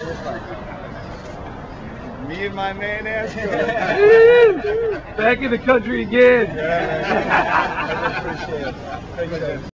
Me and my man Astro. Back in the country again. Yeah. I